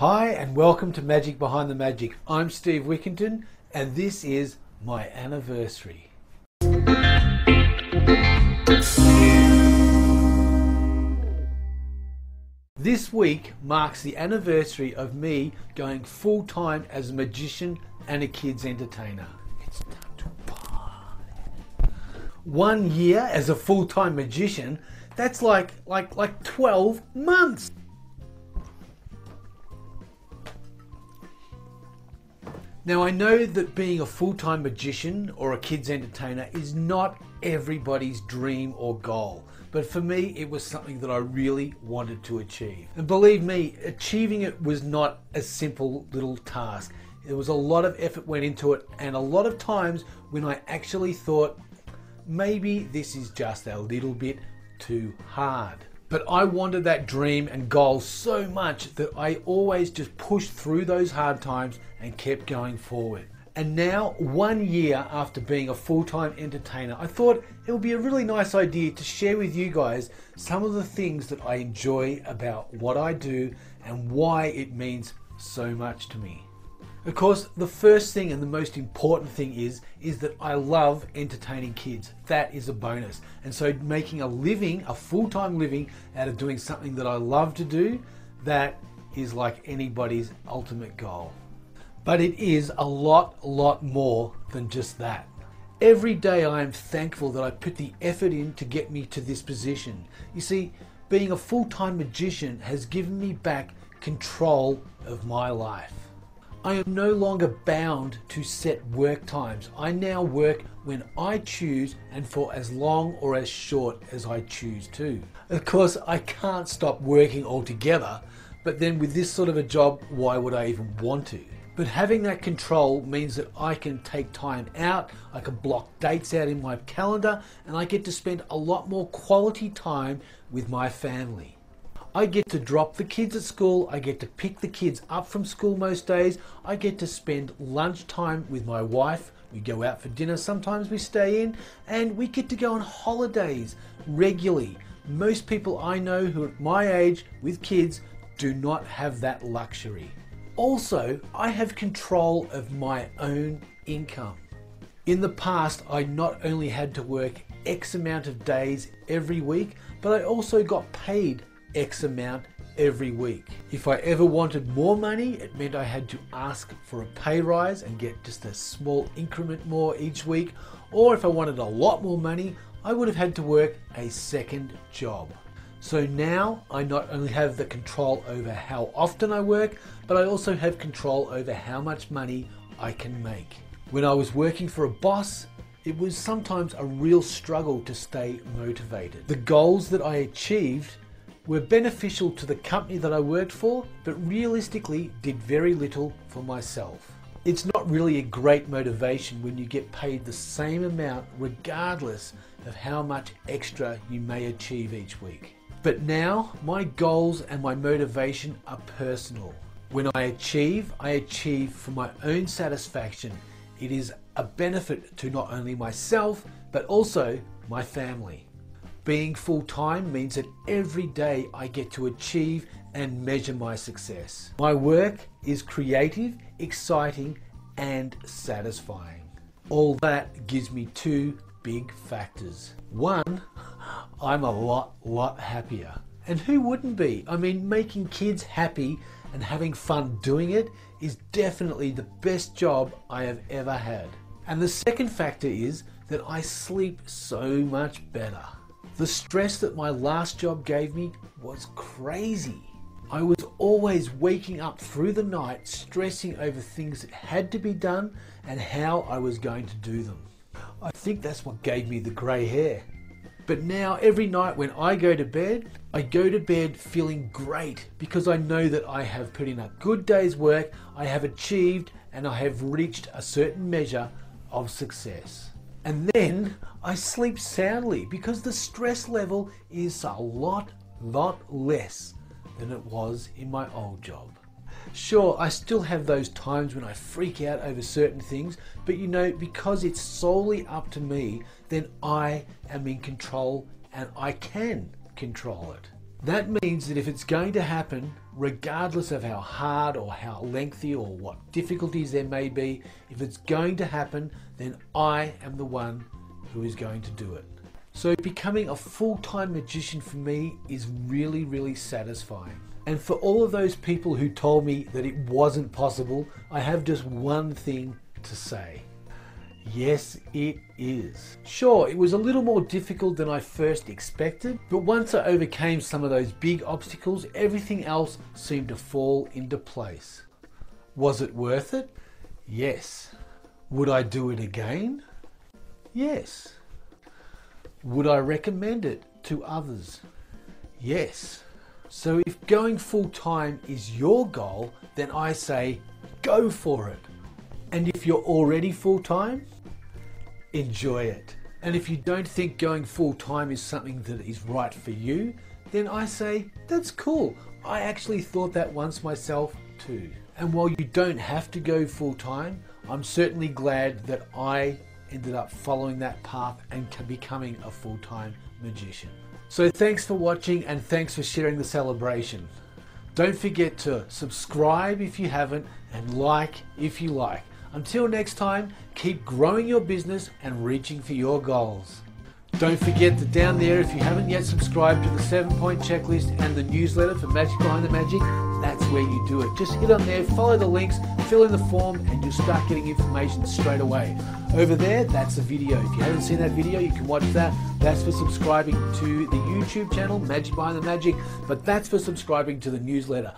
Hi, and welcome to Magic Behind the Magic. I'm Steve Wickenton, and this is my anniversary. This week marks the anniversary of me going full time as a magician and a kids entertainer. It's time to party. One year as a full time magician, that's like like like 12 months. Now, I know that being a full time magician or a kids entertainer is not everybody's dream or goal, but for me, it was something that I really wanted to achieve. And believe me, achieving it was not a simple little task. There was a lot of effort went into it, and a lot of times when I actually thought maybe this is just a little bit too hard. But I wanted that dream and goal so much that I always just pushed through those hard times and kept going forward. And now, one year after being a full time entertainer, I thought it would be a really nice idea to share with you guys some of the things that I enjoy about what I do and why it means so much to me. Of course, the first thing and the most important thing is is that I love entertaining kids. That is a bonus. And so making a living, a full-time living out of doing something that I love to do, that is like anybody's ultimate goal. But it is a lot lot more than just that. Every day I am thankful that I put the effort in to get me to this position. You see, being a full-time magician has given me back control of my life. I am no longer bound to set work times. I now work when I choose and for as long or as short as I choose to. Of course, I can't stop working altogether, but then with this sort of a job, why would I even want to? But having that control means that I can take time out, I can block dates out in my calendar, and I get to spend a lot more quality time with my family. I get to drop the kids at school, I get to pick the kids up from school most days, I get to spend lunchtime with my wife, we go out for dinner, sometimes we stay in, and we get to go on holidays regularly. Most people I know who are at my age with kids do not have that luxury. Also, I have control of my own income. In the past, I not only had to work X amount of days every week, but I also got paid X amount every week. If I ever wanted more money, it meant I had to ask for a pay rise and get just a small increment more each week. Or if I wanted a lot more money, I would have had to work a second job. So now I not only have the control over how often I work, but I also have control over how much money I can make. When I was working for a boss, it was sometimes a real struggle to stay motivated. The goals that I achieved were beneficial to the company that I worked for, but realistically did very little for myself. It's not really a great motivation when you get paid the same amount regardless of how much extra you may achieve each week. But now my goals and my motivation are personal. When I achieve, I achieve for my own satisfaction. It is a benefit to not only myself, but also my family. Being full time means that every day I get to achieve and measure my success. My work is creative, exciting, and satisfying. All that gives me two big factors. One, I'm a lot, lot happier. And who wouldn't be? I mean, making kids happy and having fun doing it is definitely the best job I have ever had. And the second factor is that I sleep so much better. The stress that my last job gave me was crazy. I was always waking up through the night stressing over things that had to be done and how I was going to do them. I think that's what gave me the grey hair. But now, every night when I go to bed, I go to bed feeling great because I know that I have put in a good day's work, I have achieved, and I have reached a certain measure of success. And then I sleep soundly because the stress level is a lot, lot less than it was in my old job. Sure, I still have those times when I freak out over certain things, but you know, because it's solely up to me, then I am in control and I can control it. That means that if it's going to happen, regardless of how hard or how lengthy or what difficulties there may be, if it's going to happen, then I am the one who is going to do it. So becoming a full-time magician for me is really, really satisfying. And for all of those people who told me that it wasn't possible, I have just one thing to say. Yes, it is. Sure, it was a little more difficult than I first expected, but once I overcame some of those big obstacles, everything else seemed to fall into place. Was it worth it? Yes. Would I do it again? Yes. Would I recommend it to others? Yes. So if going full time is your goal, then I say go for it. And if you're already full time, enjoy it. And if you don't think going full time is something that is right for you, then I say that's cool. I actually thought that once myself too. And while you don't have to go full time, I'm certainly glad that I ended up following that path and becoming a full time magician. So thanks for watching and thanks for sharing the celebration. Don't forget to subscribe if you haven't and like if you like. Until next time, keep growing your business and reaching for your goals. Don't forget that down there, if you haven't yet subscribed to the 7 point checklist and the newsletter for Magic Behind the Magic, that's where you do it. Just hit on there, follow the links, fill in the form, and you'll start getting information straight away. Over there, that's a video. If you haven't seen that video, you can watch that. That's for subscribing to the YouTube channel, Magic Behind the Magic, but that's for subscribing to the newsletter.